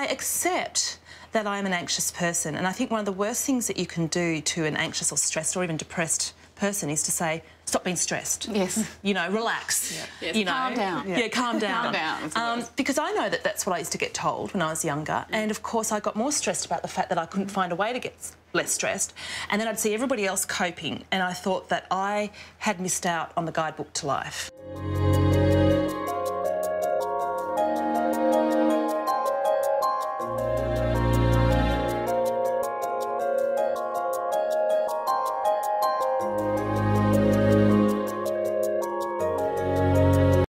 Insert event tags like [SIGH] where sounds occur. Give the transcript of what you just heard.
I accept that I'm an anxious person. And I think one of the worst things that you can do to an anxious or stressed or even depressed person is to say, stop being stressed. Yes. [LAUGHS] You know, relax. Yeah. Yes. You know, calm down. Yeah, calm down. calm down. Um, because I know that that's what I used to get told when I was younger. Mm. And of course, I got more stressed about the fact that I couldn't mm. find a way to get less stressed. And then I'd see everybody else coping, and I thought that I had missed out on the guidebook to life.